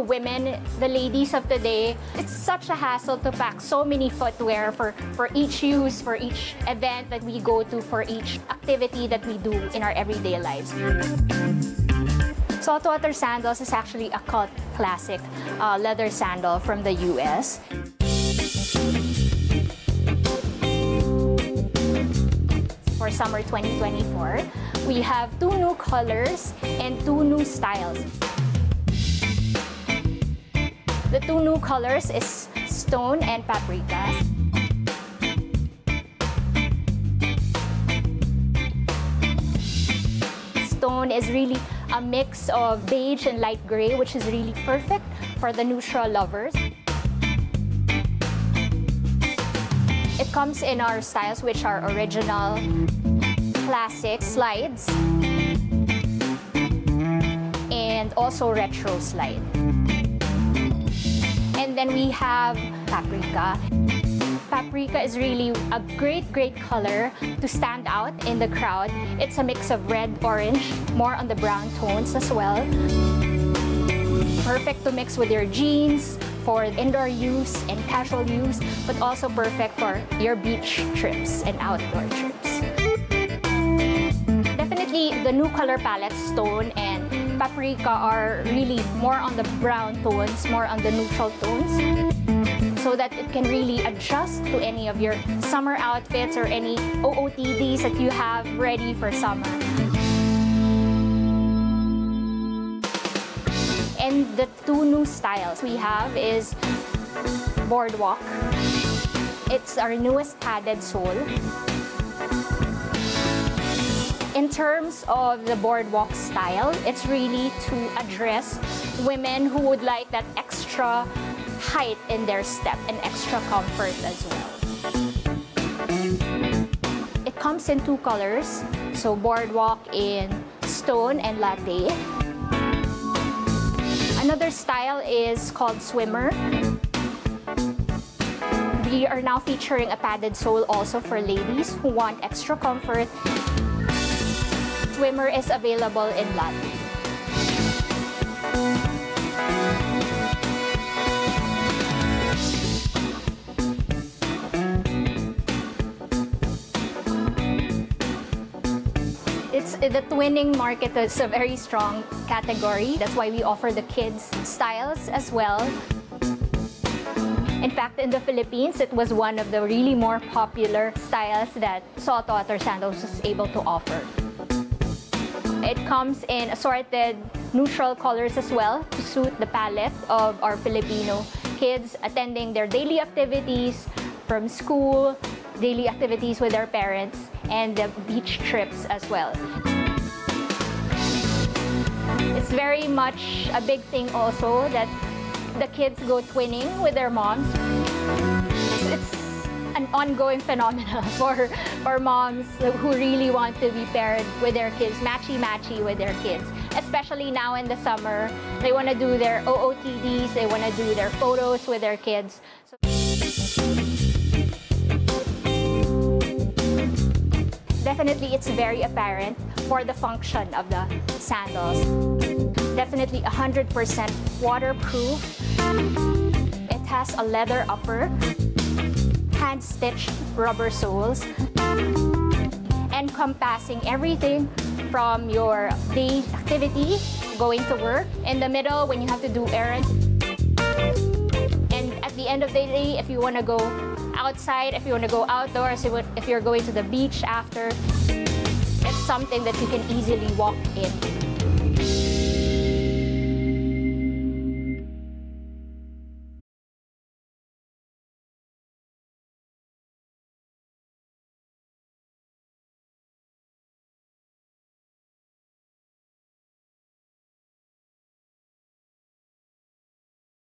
Filipino women, the ladies of today, it's such a hassle to pack so many footwear for, for each use, for each event that we go to, for each activity that we do in our everyday lives. Saltwater sandals is actually a cult classic uh, leather sandal from the US. For summer 2024, we have two new colors and two new styles. The two new colors is stone and paprika. Stone is really a mix of beige and light gray, which is really perfect for the neutral lovers. It comes in our styles, which are original, classic slides, and also retro slide. Then we have paprika. Paprika is really a great, great color to stand out in the crowd. It's a mix of red, orange, more on the brown tones as well. Perfect to mix with your jeans, for indoor use and casual use, but also perfect for your beach trips and outdoor trips. Definitely, the new color palette, stone paprika, are really more on the brown tones, more on the neutral tones so that it can really adjust to any of your summer outfits or any OOTDs that you have ready for summer. And the two new styles we have is Boardwalk. It's our newest padded sole. In terms of the boardwalk style, it's really to address women who would like that extra height in their step and extra comfort as well. It comes in two colors, so boardwalk in stone and latte. Another style is called swimmer. We are now featuring a padded sole also for ladies who want extra comfort. Swimmer is available in latte. It's the twinning market is a very strong category. That's why we offer the kids styles as well. In fact, in the Philippines, it was one of the really more popular styles that saltwater sandals was able to offer. It comes in assorted neutral colors as well to suit the palette of our Filipino kids attending their daily activities from school, daily activities with their parents, and the beach trips as well. It's very much a big thing also that the kids go twinning with their moms. An ongoing phenomena for, for moms who really want to be paired with their kids, matchy-matchy with their kids. Especially now in the summer, they want to do their OOTDs, they want to do their photos with their kids. So definitely it's very apparent for the function of the sandals. Definitely 100% waterproof. It has a leather upper, hand-stitched rubber soles, encompassing everything from your day activity, going to work, in the middle when you have to do errands, and at the end of the day, if you want to go outside, if you want to go outdoors, if you're going to the beach after, it's something that you can easily walk in